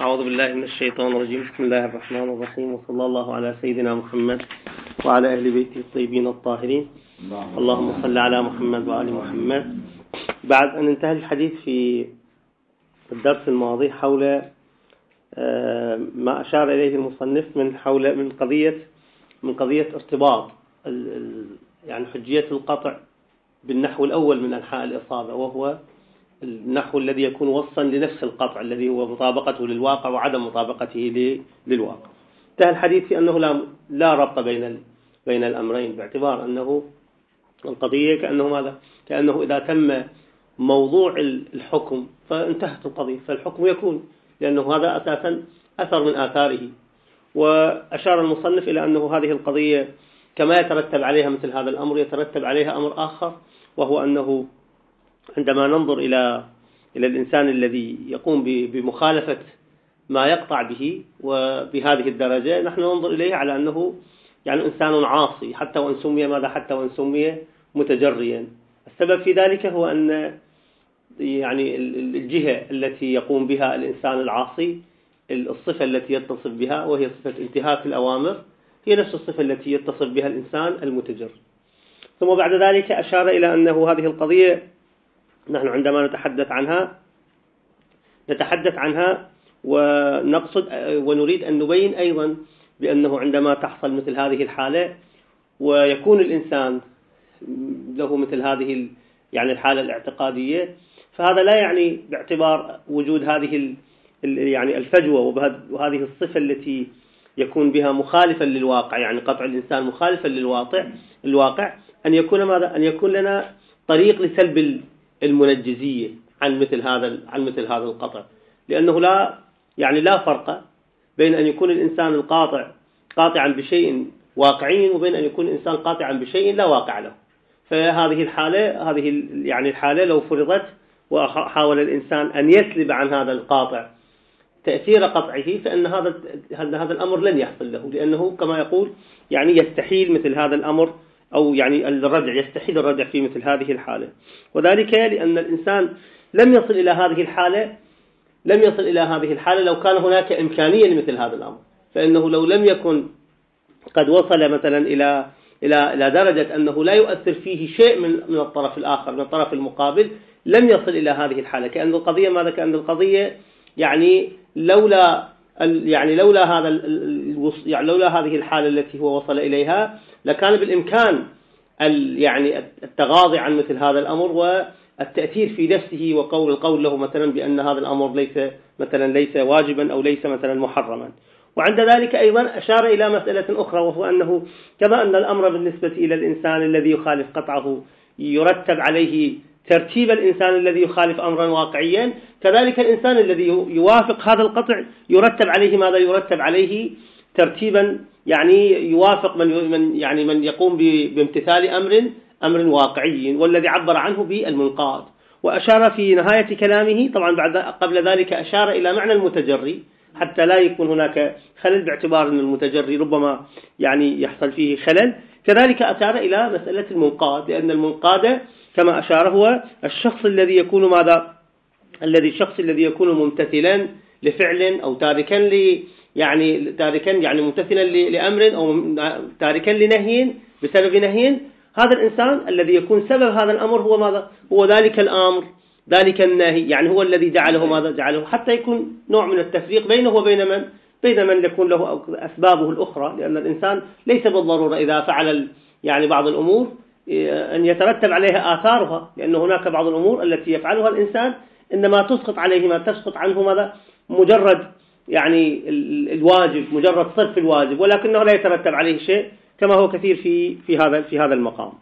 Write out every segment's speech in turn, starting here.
أعوذ بالله من الشيطان الرجيم. بسم الله الرحمن الرحيم. وصلى الله على سيدنا محمد وعلى أهل بيته الطيبين الطاهرين. اللهم صل على محمد وآل محمد. بعد أن انتهى الحديث في الدرس الماضي حول آه، ما أشار إليه المصنف من حول من قضية من قضية ارتباط يعني حجية القطع بالنحو الأول من أنحاء الإصابة وهو النحو الذي يكون وصفا لنفس القطع الذي هو مطابقته للواقع وعدم مطابقته للواقع. انتهى الحديث في أنه لا لا ربط بين بين الأمرين باعتبار أنه القضية كأنه ماذا؟ كأنه إذا تم موضوع الحكم فانتهت القضية. فالحكم يكون لأنه هذا أساسا أثر من آثاره. وأشار المصنف إلى أنه هذه القضية كما يترتب عليها مثل هذا الأمر يترتب عليها أمر آخر وهو أنه عندما ننظر إلى إلى الإنسان الذي يقوم بمخالفة ما يقطع به وبهذه الدرجة نحن ننظر إليه على أنه يعني إنسان عاصي حتى وإن سمي ماذا حتى وإن سمي متجريا. السبب في ذلك هو أن يعني الجهة التي يقوم بها الإنسان العاصي الصفة التي يتصف بها وهي صفة انتهاك الأوامر هي نفس الصفة التي يتصف بها الإنسان المتجر ثم بعد ذلك أشار إلى أنه هذه القضية نحن عندما نتحدث عنها نتحدث عنها ونقصد ونريد أن نبين أيضا بأنه عندما تحصل مثل هذه الحالة ويكون الإنسان له مثل هذه يعني الحالة الاعتقادية فهذا لا يعني باعتبار وجود هذه يعني الفجوة وهذه الصفة التي يكون بها مخالفا للواقع يعني قطع الإنسان مخالفا للواقع الواقع أن يكون ماذا؟ أن يكون لنا طريق لسلب المنجزية عن مثل هذا عن مثل هذا القطع. لأنه لا يعني لا فرق بين أن يكون الإنسان القاطع قاطعا بشيء واقعي وبين أن يكون الإنسان قاطعا بشيء لا واقع له. فهذه الحالة هذه يعني الحالة لو فرضت وحاول الإنسان أن يسلب عن هذا القاطع تأثير قطعه فإن هذا هذا الأمر لن يحصل له لأنه كما يقول يعني يستحيل مثل هذا الأمر أو يعني الردع يستحيل الردع في مثل هذه الحالة. وذلك لأن الإنسان لم يصل إلى هذه الحالة لم يصل إلى هذه الحالة لو كان هناك إمكانية لمثل هذا الأمر. فإنه لو لم يكن قد وصل مثلا إلى إلى إلى درجة أنه لا يؤثر فيه شيء من من الطرف الآخر من الطرف المقابل لم يصل إلى هذه الحالة. كأن القضية ماذا؟ كأن القضية يعني لولا يعني لولا هذا يعني لولا هذه الحالة التي هو وصل إليها لكان بالإمكان يعني التغاضي عن مثل هذا الأمر والتأثير في نفسه وقول القول له مثلا بأن هذا الأمر ليس مثلا ليس واجبا أو ليس مثلا محرما. وعند ذلك أيضا أشار إلى مسألة أخرى وهو أنه كما أن الأمر بالنسبة إلى الإنسان الذي يخالف قطعه يرتب عليه ترتيب الإنسان الذي يخالف أمرا واقعيا كذلك الإنسان الذي يوافق هذا القطع يرتب عليه ماذا؟ يرتب عليه ترتيبا يعني يوافق من من يعني من يقوم بامتثال أمر أمر واقعي والذي عبر عنه بالمنقاد. وأشار في نهاية كلامه طبعا بعد قبل ذلك أشار إلى معنى المتجري حتى لا يكون هناك خلل باعتبار أن المتجري ربما يعني يحصل فيه خلل. كذلك أشار إلى مسألة المنقاد لأن المنقاد كما أشار هو الشخص الذي يكون ماذا؟ الذي الشخص الذي يكون ممتثلا لفعل أو تاركا يعني تاركا يعني ممتثلا لأمر أو تاركا لنهي بسبب نهي هذا الإنسان الذي يكون سبب هذا الأمر هو ماذا؟ هو ذلك الأمر ذلك النهي يعني هو الذي جعله ماذا؟ جعله حتى يكون نوع من التفريق بينه وبين من؟ بين من يكون له أسبابه الأخرى لأن الإنسان ليس بالضرورة إذا فعل يعني بعض الأمور أن يترتب عليها آثارها لأن هناك بعض الأمور التي يفعلها الإنسان إنما تسقط عليه ما تسقط عنه ماذا؟ مجرد يعني الواجب مجرد صرف الواجب ولكنه لا يترتب عليه شيء كما هو كثير في في هذا في هذا المقام.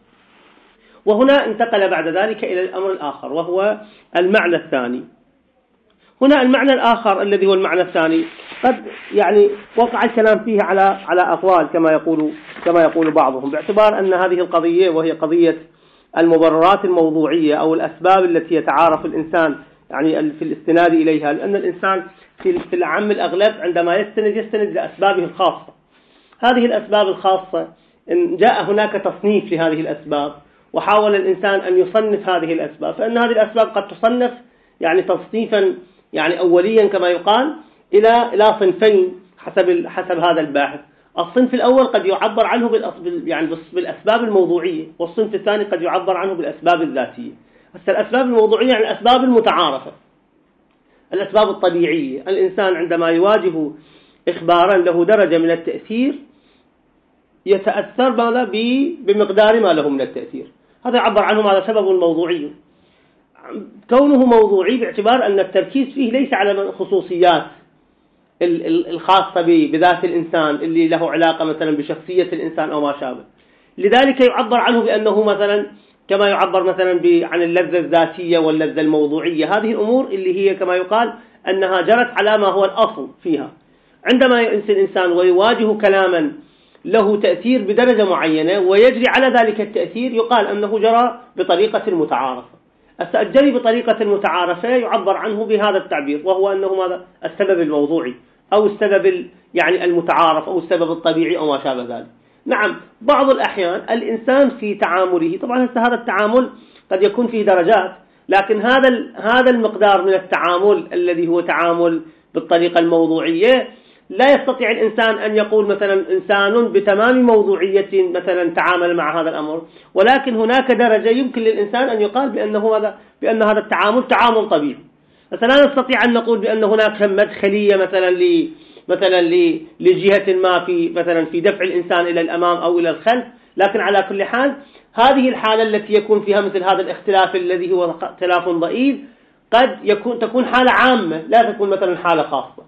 وهنا انتقل بعد ذلك إلى الأمر الآخر وهو المعنى الثاني. هنا المعنى الآخر الذي هو المعنى الثاني قد يعني وقع الكلام فيه على على أقوال كما يقول كما يقول بعضهم باعتبار أن هذه القضية وهي قضية المبررات الموضوعية أو الأسباب التي يتعارف الإنسان يعني في الاستناد إليها. لأن الإنسان في العام الأغلب عندما يستند يستند لأسبابه الخاصة. هذه الأسباب الخاصة إن جاء هناك تصنيف لهذه الأسباب وحاول الإنسان أن يصنف هذه الأسباب. فإن هذه الأسباب قد تصنف يعني تصنيفا يعني أوليا كما يقال إلى إلى صنفين حسب حسب هذا الباحث. الصنف الأول قد يعبر عنه يعني بالأسباب الموضوعية والصنف الثاني قد يعبر عنه بالأسباب الذاتية. هسه الأسباب الموضوعية يعني الأسباب المتعارفة. الأسباب الطبيعية. الإنسان عندما يواجه إخبارا له درجة من التأثير يتأثر ماذا؟ بمقدار ما له من التأثير. هذا يعبر عنه ماذا سبب موضوعي. كونه موضوعي باعتبار أن التركيز فيه ليس على خصوصيات الخاصة بذات الإنسان اللي له علاقة مثلا بشخصية الإنسان أو ما شابه. لذلك يعبر عنه بأنه مثلا كما يعبر مثلا عن اللذة الذاتية واللذة الموضوعية. هذه الأمور اللي هي كما يقال أنها جرت على ما هو الأصل فيها. عندما ينسى الإنسان ويواجه كلاما له تأثير بدرجة معينة ويجري على ذلك التأثير يقال أنه جرى بطريقة متعارفة. الجري بطريقة متعارفة يعبر عنه بهذا التعبير وهو أنه ماذا؟ السبب الموضوعي أو السبب يعني المتعارف أو السبب الطبيعي أو ما شابه ذلك. نعم بعض الأحيان الإنسان في تعامله طبعا هذا التعامل قد يكون فيه درجات لكن هذا هذا المقدار من التعامل الذي هو تعامل بالطريقة الموضوعية لا يستطيع الإنسان أن يقول مثلا إنسان بتمام موضوعية مثلا تعامل مع هذا الأمر ولكن هناك درجة يمكن للإنسان أن يقال بأنه هذا بأن هذا التعامل تعامل طبيعي. مثلا لا نستطيع أن نقول بأن هناك مدخلية مثلا مثلا لجهة ما في مثلا في دفع الإنسان إلى الأمام أو إلى الخلف. لكن على كل حال هذه الحالة التي يكون فيها مثل هذا الاختلاف الذي هو اختلاف ضئيل قد يكون تكون حالة عامة لا تكون مثلا حالة خاصة.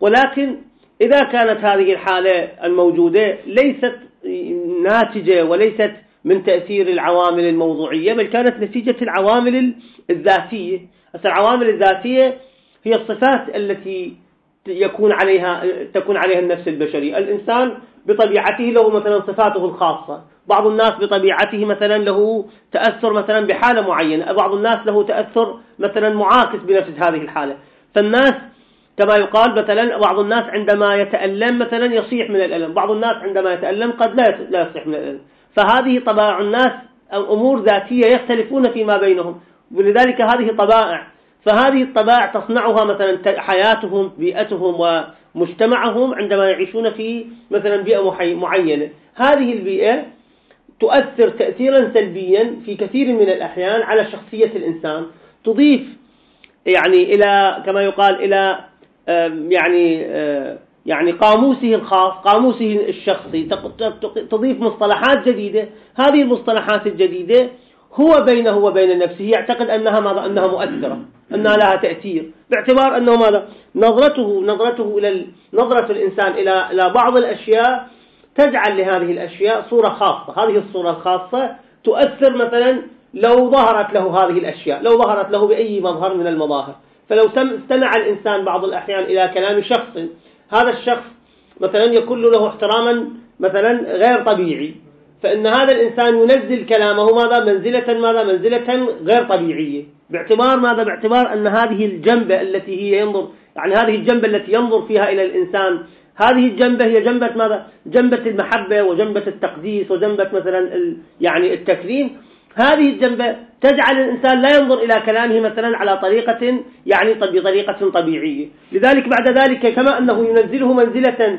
ولكن إذا كانت هذه الحالة الموجودة ليست ناتجة وليست من تأثير العوامل الموضوعية بل كانت نتيجة العوامل الذاتية. العوامل الذاتية هي الصفات التي يكون عليها تكون عليها النفس البشري الإنسان بطبيعته له مثلا صفاته الخاصة. بعض الناس بطبيعته مثلا له تأثر مثلا بحالة معينة. بعض الناس له تأثر مثلا معاكس بنفس هذه الحالة. فالناس كما يقال مثلا بعض الناس عندما يتألم مثلا يصيح من الألم. بعض الناس عندما يتألم قد لا يصيح من الألم. فهذه طباع الناس أمور ذاتية يختلفون فيما بينهم. ولذلك هذه طبائع فهذه الطبائع تصنعها مثلا حياتهم بيئتهم ومجتمعهم عندما يعيشون في مثلا بيئة معينة. هذه البيئة تؤثر تأثيرا سلبيا في كثير من الأحيان على شخصية الإنسان. تضيف يعني إلى كما يقال إلى يعني يعني قاموسه الخاص قاموسه الشخصي. تضيف مصطلحات جديدة. هذه المصطلحات الجديدة هو بينه وبين نفسه يعتقد أنها ماذا؟ أنها مؤثرة أنها لها تأثير باعتبار أنه ماذا؟ نظرته نظرته إلى نظرة الإنسان إلى إلى بعض الأشياء تجعل لهذه الأشياء صورة خاصة. هذه الصورة الخاصة تؤثر مثلا لو ظهرت له هذه الأشياء لو ظهرت له بأي مظهر من المظاهر. فلو استمع الإنسان بعض الأحيان إلى كلام شخص هذا الشخص مثلا يكون له احتراما مثلا غير طبيعي. فإن هذا الإنسان ينزل كلامه ماذا؟ منزلة ماذا؟ منزلة غير طبيعية. باعتبار ماذا؟ باعتبار أن هذه الجنبة التي هي ينظر يعني هذه الجنبة التي ينظر فيها إلى الإنسان هذه الجنبة هي جنبة ماذا؟ جنبة المحبة وجنبة التقديس وجنبة مثلا يعني التكريم. هذه الجنبة تجعل الإنسان لا ينظر إلى كلامه مثلا على طريقة يعني بطريقة طبيعية. لذلك بعد ذلك كما أنه ينزله منزلة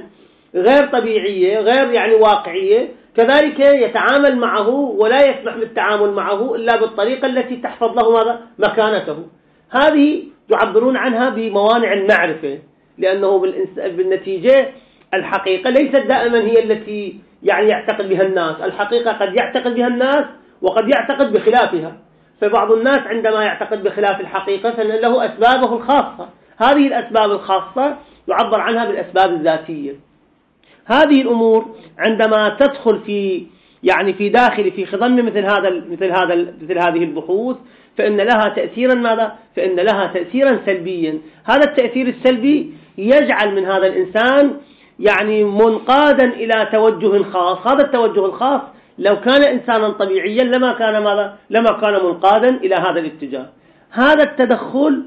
غير طبيعية غير يعني واقعية كذلك يتعامل معه ولا يسمح بالتعامل معه إلا بالطريقة التي تحفظ له ماذا؟ مكانته. هذه يعبرون عنها بموانع المعرفة لأنه بالنتيجة الحقيقة ليست دائما هي التي يعني يعتقد بها الناس. الحقيقة قد يعتقد بها الناس وقد يعتقد بخلافها. فبعض الناس عندما يعتقد بخلاف الحقيقة فإن له أسبابه الخاصة. هذه الأسباب الخاصة يعبر عنها بالأسباب الذاتية. هذه الأمور عندما تدخل في يعني في داخل في خضم مثل هذا مثل هذا مثل هذه البحوث فإن لها تأثيرا ماذا؟ فإن لها تأثيرا سلبيا. هذا التأثير السلبي يجعل من هذا الإنسان يعني منقادا إلى توجه خاص. هذا التوجه الخاص لو كان إنسانا طبيعيا لما كان ماذا؟ لما كان منقادا إلى هذا الاتجاه. هذا التدخل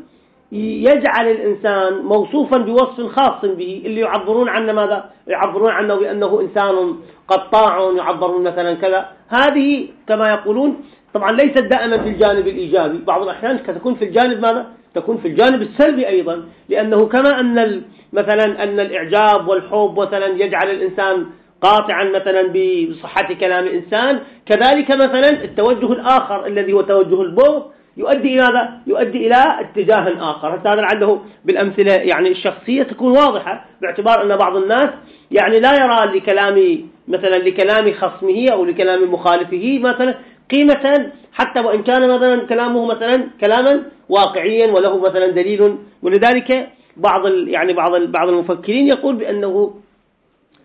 يجعل الإنسان موصوفا بوصف خاص به اللي يعبرون عنه ماذا؟ يعبرون عنه بأنه إنسان قطاع يعبرون مثلا كذا. هذه كما يقولون طبعا ليست دائما في الجانب الإيجابي. بعض الأحيان تكون في الجانب ماذا؟ تكون في الجانب السلبي أيضا. لأنه كما أن مثلا أن الإعجاب والحب مثلا يجعل الإنسان قاطعا مثلا بصحة كلام الإنسان كذلك مثلا التوجه الآخر الذي هو توجه البغض يؤدي إلى ماذا؟ يؤدي إلى اتجاه آخر هذا عنده بالأمثلة يعني الشخصية تكون واضحة باعتبار أن بعض الناس يعني لا يرى لكلام مثلا لكلام خصمه أو لكلام مخالفه مثلا قيمة حتى وإن كان مثلا كلامه مثلا كلاما واقعيا وله مثلا دليل ولذلك بعض يعني بعض بعض المفكرين يقول بأنه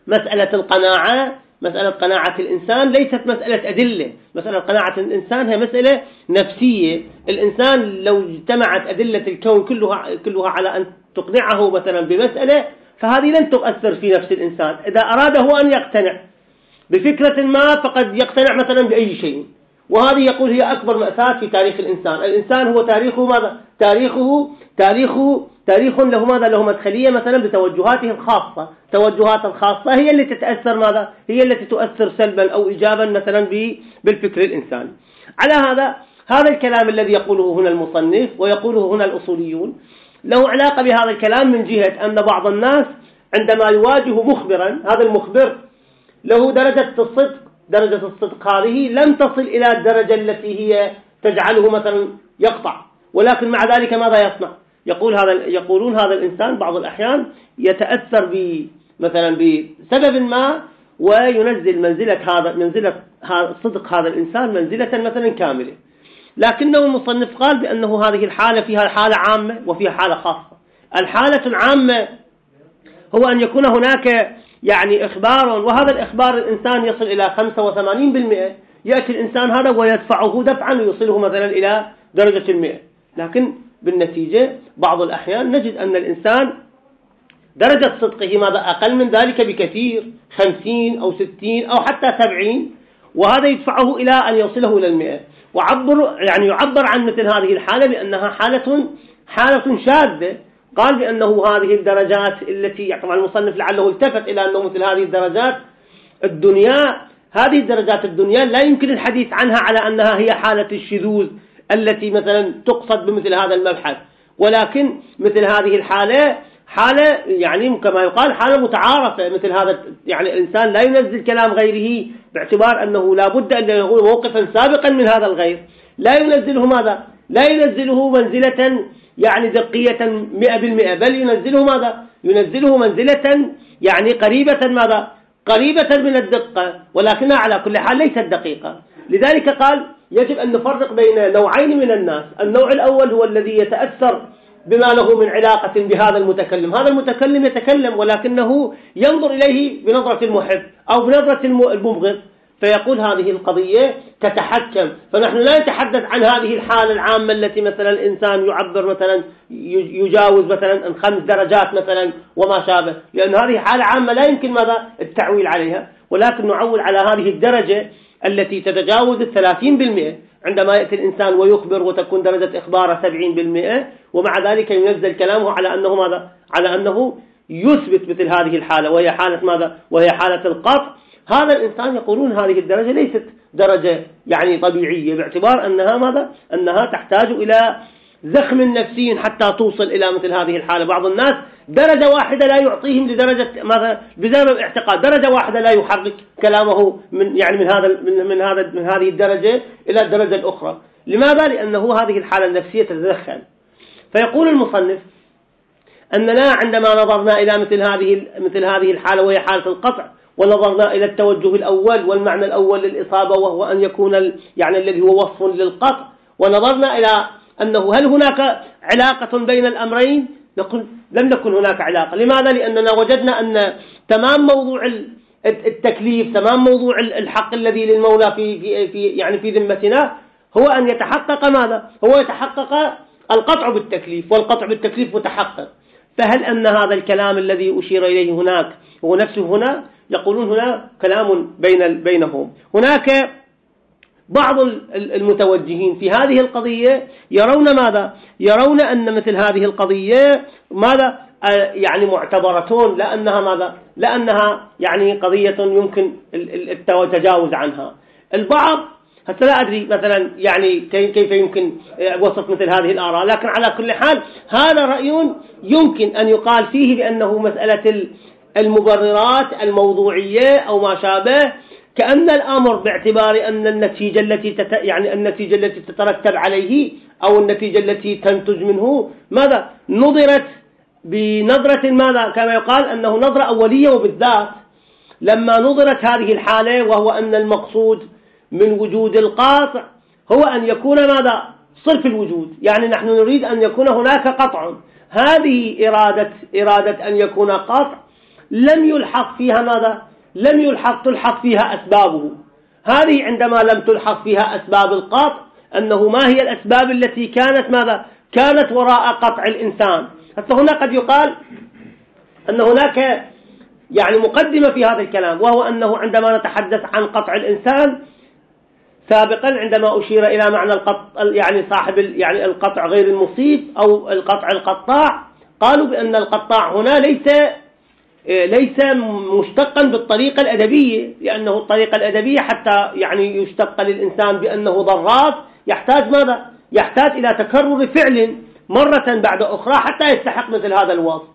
مسألة القناعة مسألة قناعة الإنسان ليست مسألة أدلة. مسألة قناعة الإنسان هي مسألة نفسية. الإنسان لو اجتمعت أدلة الكون كلها, كلها على أن تقنعه مثلا بمسألة فهذه لن تؤثر في نفس الإنسان. إذا أراد هو أن يقتنع بفكرة ما فقد يقتنع مثلا بأي شيء. وهذه يقول هي أكبر مأساة في تاريخ الإنسان. الإنسان هو تاريخه ماذا؟ تاريخه تاريخه تاريخ له ماذا له مدخلية مثلا بتوجهاته الخاصة توجهات الخاصة هي التي تتأثر ماذا؟ هي التي تؤثر سلبا أو إيجابا مثلا بالفكر الإنساني. على هذا هذا الكلام الذي يقوله هنا المصنف ويقوله هنا الأصوليون له علاقة بهذا الكلام من جهة أن بعض الناس عندما يواجه مخبرا هذا المخبر له درجة الصدق. درجة الصدق هذه لم تصل إلى الدرجة التي هي تجعله مثلا يقطع. ولكن مع ذلك ماذا يصنع؟ يقول هذا يقولون هذا الإنسان بعض الأحيان يتأثر ب مثلا بسبب ما وينزل منزلة هذا منزلة صدق هذا الإنسان منزلة مثلا كاملة. لكنه المصنف قال بأنه هذه الحالة فيها حالة عامة وفيها حالة خاصة. الحالة العامة هو أن يكون هناك يعني إخبار وهذا الإخبار الإنسان يصل إلى 85% يأتي الإنسان هذا ويدفعه دفعا ويوصله مثلا إلى درجة المئة. لكن بالنتيجة بعض الأحيان نجد أن الإنسان درجة صدقه ماذا أقل من ذلك بكثير خمسين أو ستين أو حتى سبعين وهذا يدفعه إلى أن يوصله إلى المئة. وعبر يعني يعبر عن مثل هذه الحالة بأنها حالة حالة شاذة. قال بأنه هذه الدرجات التي طبعا المصنف لعله التفت إلى أنه مثل هذه الدرجات الدنيا. هذه الدرجات الدنيا لا يمكن الحديث عنها على أنها هي حالة الشذوذ. التي مثلا تقصد بمثل هذا المبحث. ولكن مثل هذه الحالة حالة يعني كما يقال حالة متعارفة. مثل هذا يعني الإنسان لا ينزل كلام غيره باعتبار أنه لا بد أن يقول موقفا سابقا من هذا الغير. لا ينزله ماذا؟ لا ينزله منزلة يعني دقية مئة بالمئة. بل ينزله ماذا؟ ينزله منزلة يعني قريبة ماذا؟ قريبة من الدقة. ولكنها على كل حال ليست دقيقة. لذلك قال يجب أن نفرق بين نوعين من الناس. النوع الأول هو الذي يتأثر بما له من علاقة بهذا المتكلم. هذا المتكلم يتكلم ولكنه ينظر إليه بنظرة المحب أو بنظرة المبغض. فيقول هذه القضية تتحكم. فنحن لا نتحدث عن هذه الحالة العامة التي مثلا الإنسان يعبر مثلا يجاوز مثلا خمس درجات مثلا وما شابه. لأن هذه حالة عامة لا يمكن ماذا؟ التعويل عليها. ولكن نعول على هذه الدرجة التي تتجاوز الثلاثين بالمئة عندما يأتي الإنسان ويخبر وتكون درجة إخباره سبعين بالمئة ومع ذلك ينزل كلامه على أنه ماذا؟ على أنه يثبت مثل هذه الحالة وهي حالة ماذا؟ وهي حالة القطع. هذا الإنسان يقولون هذه الدرجة ليست درجة يعني طبيعية باعتبار أنها ماذا؟ أنها تحتاج إلى زخم نفسي حتى توصل إلى مثل هذه الحالة. بعض الناس درجة واحدة لا يعطيهم لدرجة ماذا؟ بسبب الاعتقاد درجة واحدة لا يحرك كلامه من يعني من هذا من, من هذا من هذه الدرجة إلى الدرجة الأخرى. لماذا؟ لأنه هذه الحالة النفسية تتدخل. فيقول المصنف أننا عندما نظرنا إلى مثل هذه مثل هذه الحالة وهي حالة القطع ونظرنا إلى التوجه الأول والمعنى الأول للإصابة وهو أن يكون يعني الذي هو وصف للقطع ونظرنا إلى أنه هل هناك علاقة بين الأمرين؟ نقول لم نكن هناك علاقة. لماذا؟ لأننا وجدنا أن تمام موضوع التكليف تمام موضوع الحق الذي للمولى في, في, في يعني في ذمتنا هو أن يتحقق ماذا؟ هو يتحقق القطع بالتكليف والقطع بالتكليف متحقق. فهل أن هذا الكلام الذي أشير إليه هناك هو نفسه هنا؟ يقولون هنا كلام بين بينهم. هناك بعض المتوجهين في هذه القضية يرون ماذا؟ يرون أن مثل هذه القضية ماذا؟ يعني معتبرة لأنها ماذا؟ لأنها يعني قضية يمكن التجاوز عنها. البعض حتى لا أدري مثلا يعني كيف يمكن وصف مثل هذه الآراء لكن على كل حال هذا رأي يمكن أن يقال فيه بأنه مسألة المبررات الموضوعية أو ما شابه كأن الأمر باعتبار أن النتيجة التي تت... يعني النتيجة التي تترتب عليه أو النتيجة التي تنتج منه ماذا؟ نظرت بنظرة ماذا؟ كما يقال أنه نظرة أولية وبالذات. لما نظرت هذه الحالة وهو أن المقصود من وجود القاطع هو أن يكون ماذا؟ صرف الوجود. يعني نحن نريد أن يكون هناك قطع. هذه إرادة, إرادة أن يكون قطع لم يلحق فيها ماذا؟ لم يلحق تلحق فيها أسبابه. هذه عندما لم تلحق فيها أسباب القطع أنه ما هي الأسباب التي كانت ماذا؟ كانت وراء قطع الإنسان. حتى هنا قد يقال أن هناك يعني مقدمة في هذا الكلام وهو أنه عندما نتحدث عن قطع الإنسان سابقا عندما أشير إلى معنى القطع يعني صاحب يعني القطع غير المصيب أو القطع القطاع قالوا بأن القطاع هنا ليس ليس مشتقا بالطريقة الأدبية لأنه الطريقة الأدبية حتى يعني يشتق للإنسان بأنه ضراف يحتاج ماذا؟ يحتاج إلى تكرر فعل مرة بعد أخرى حتى يستحق مثل هذا الوصف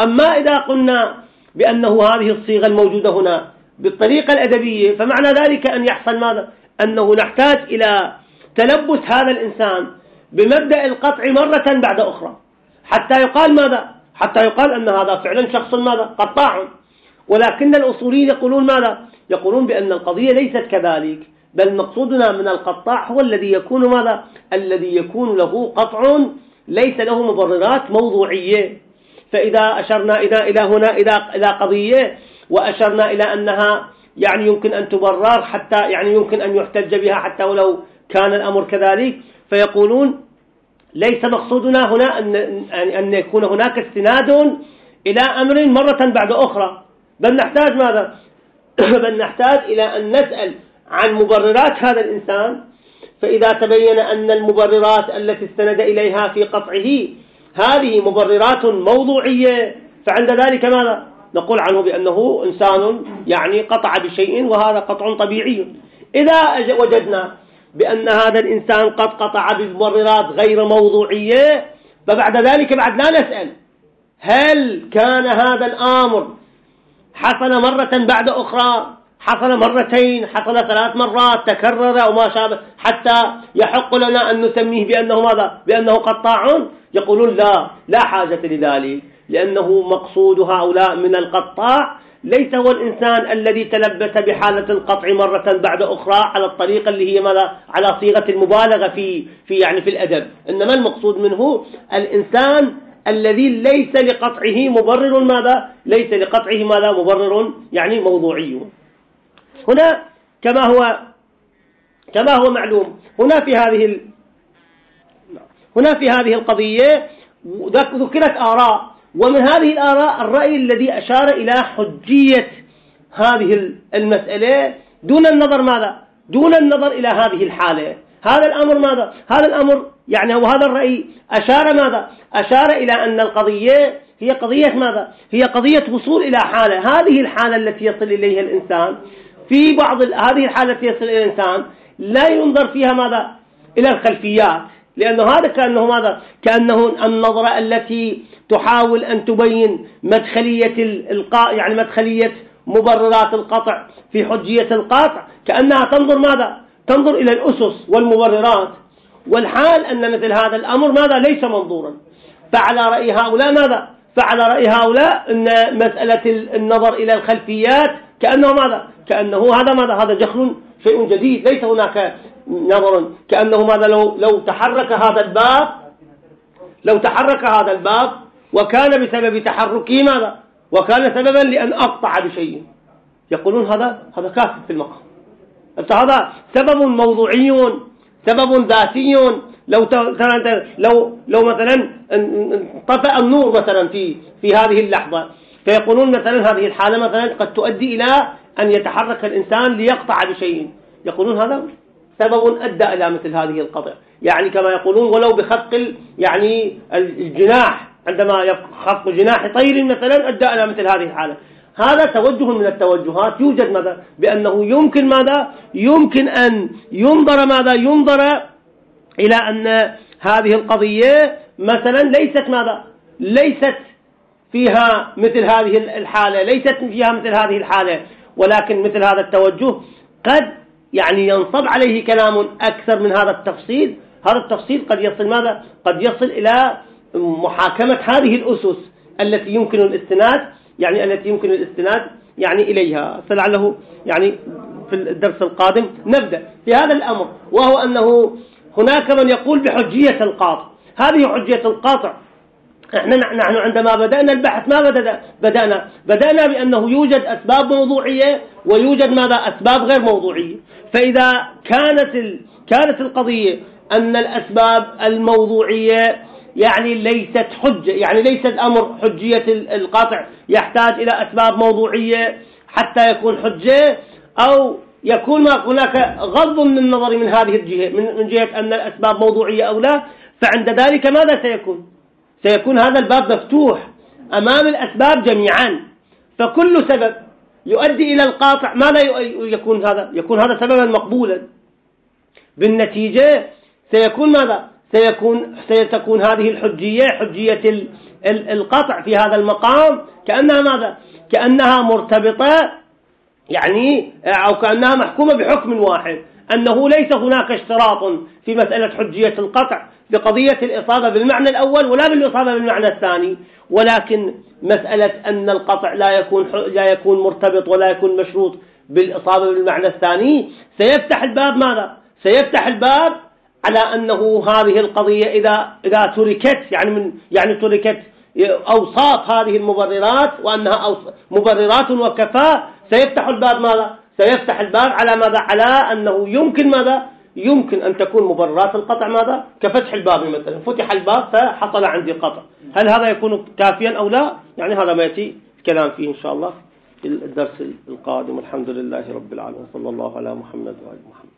أما إذا قلنا بأنه هذه الصيغة الموجودة هنا بالطريقة الأدبية فمعنى ذلك أن يحصل ماذا؟ أنه نحتاج إلى تلبس هذا الإنسان بمبدأ القطع مرة بعد أخرى حتى يقال ماذا؟ حتى يقال أن هذا فعلا شخص ماذا؟ قطاع ولكن الأصوليين يقولون ماذا؟ يقولون بأن القضية ليست كذلك بل مقصودنا من القطاع هو الذي يكون ماذا؟ الذي يكون له قطع ليس له مبررات موضوعية فإذا أشرنا إلى إلى هنا إلى إلى قضية وأشرنا إلى أنها يعني يمكن أن تبرر حتى يعني يمكن أن يحتج بها حتى ولو كان الأمر كذلك فيقولون ليس مقصودنا هنا أن أن يكون هناك استناد إلى أمر مرة بعد أخرى. بل نحتاج ماذا؟ بل نحتاج إلى أن نسأل عن مبررات هذا الإنسان. فإذا تبين أن المبررات التي استند إليها في قطعه هذه مبررات موضوعية فعند ذلك ماذا؟ نقول عنه بأنه إنسان يعني قطع بشيء وهذا قطع طبيعي. إذا وجدنا بأن هذا الإنسان قد قطع بمبررات غير موضوعية. فبعد ذلك بعد لا نسأل هل كان هذا الأمر حصل مرة بعد أخرى؟ حصل مرتين حصل ثلاث مرات تكرر أو ما شابه؟ حتى يحق لنا أن نسميه بأنه ماذا؟ بأنه قطاع؟ يقولون لا لا حاجة لذلك لأنه مقصود هؤلاء من القطاع ليس هو الإنسان الذي تلبس بحالة القطع مرة بعد أخرى على الطريقة اللي هي ماذا؟ على صيغة المبالغة في في يعني في الأدب. إنما المقصود منه الإنسان الذي ليس لقطعه مبرر ماذا؟ ليس لقطعه ماذا؟ مبرر يعني موضوعي. هنا كما هو كما هو معلوم هنا في هذه هنا في هذه القضية ذكرت آراء. ومن هذه الآراء الرأي الذي أشار إلى حجية هذه المسألة دون النظر ماذا؟ دون النظر إلى هذه الحالة. هذا الأمر ماذا؟ هذا الأمر يعني وهذا الرأي أشار ماذا؟ أشار إلى أن القضية هي قضية ماذا؟ هي قضية وصول إلى حالة. هذه الحالة التي يصل إليها الإنسان. في بعض هذه الحالة التي يصل إلى الإنسان لا ينظر فيها ماذا؟ إلى الخلفيات. لأنه هذا كأنه ماذا؟ كأنه النظرة التي تحاول أن تبين مدخلية القاء يعني مدخلية مبررات القطع في حجية القاطع كأنها تنظر ماذا؟ تنظر إلى الأسس والمبررات. والحال أن مثل هذا الأمر ماذا؟ ليس منظورا. فعلى رأي هؤلاء ماذا؟ فعلى رأي هؤلاء أن مسألة النظر إلى الخلفيات كأنه ماذا؟ كأنه هذا ماذا؟ هذا جخل شيء جديد. ليس هناك نظر كأنه ماذا لو, لو تحرك هذا الباب لو تحرك هذا الباب وكان بسبب تحركه ماذا؟ وكان سببا لأن أقطع بشيء. يقولون هذا هذا كافر في المقام. هذا سبب موضوعي سبب ذاتي. لو لو لو مثلا انطفأ النور مثلا في في هذه اللحظة. فيقولون مثلا هذه الحالة مثلا قد تؤدي إلى أن يتحرك الإنسان ليقطع بشيء. يقولون هذا سبب أدى إلى مثل هذه القطع يعني كما يقولون ولو بخفق يعني الجناح عندما يخفق جناح طير مثلا أدى إلى مثل هذه الحالة. هذا توجه من التوجهات. يوجد ماذا؟ بأنه يمكن ماذا؟ يمكن أن ينظر ماذا؟ ينظر إلى أن هذه القضية مثلا ليست ماذا؟ ليست فيها مثل هذه الحالة ليست فيها مثل هذه الحالة. ولكن مثل هذا التوجه قد يعني ينصب عليه كلام أكثر من هذا التفصيل. هذا التفصيل قد يصل ماذا؟ قد يصل إلى محاكمة هذه الأسس التي يمكن الاستناد يعني التي يمكن الاستناد يعني إليها. فلعله يعني في الدرس القادم نبدأ في هذا الأمر وهو أنه هناك من يقول بحجية القاطع. هذه حجية القاطع إحنا نحن عندما بدأنا البحث ما بدأنا بدأنا بدأنا بأنه يوجد أسباب موضوعية ويوجد ماذا؟ أسباب غير موضوعية. فإذا كانت. كانت القضية أن الأسباب الموضوعية يعني ليست حجة يعني ليس الأمر حجية القاطع يحتاج إلى أسباب موضوعية حتى يكون حجة أو يكون هناك غض من النظر من هذه الجهة من جهة أن الأسباب موضوعية أو لا فعند ذلك ماذا سيكون سيكون هذا الباب مفتوح أمام الأسباب جميعا فكل سبب يؤدي إلى القاطع. ماذا يكون هذا يكون هذا سببا مقبولا. بالنتيجة سيكون ماذا؟ سيكون ستكون هذه الحجية حجية القطع في هذا المقام كأنها ماذا؟ كأنها مرتبطة يعني أو كأنها محكومة بحكم واحد أنه ليس هناك اشتراط في مسألة حجية القطع. بقضية الإصابة بالمعنى الأول ولا بالإصابة بالمعنى الثاني ولكن مسألة أن القطع لا يكون لا يكون مرتبط ولا يكون مشروط بالإصابة بالمعنى الثاني سيفتح الباب ماذا؟ سيفتح الباب على أنه هذه القضية إذا إذا تركت يعني من يعني تركت أوصاف هذه المبررات وأنها مبررات وكفاء سيفتح الباب ماذا؟ سيفتح الباب على ماذا؟ على أنه يمكن ماذا؟ يمكن أن تكون مبررات القطع ماذا؟ كفتح الباب مثلا. فتح الباب فحصل عندي قطع. هل هذا يكون كافيا أو لا؟ يعني هذا ما يأتي الكلام فيه إن شاء الله في الدرس القادم. الحمد لله رب العالمين. صلى الله على محمد وعلى محمد.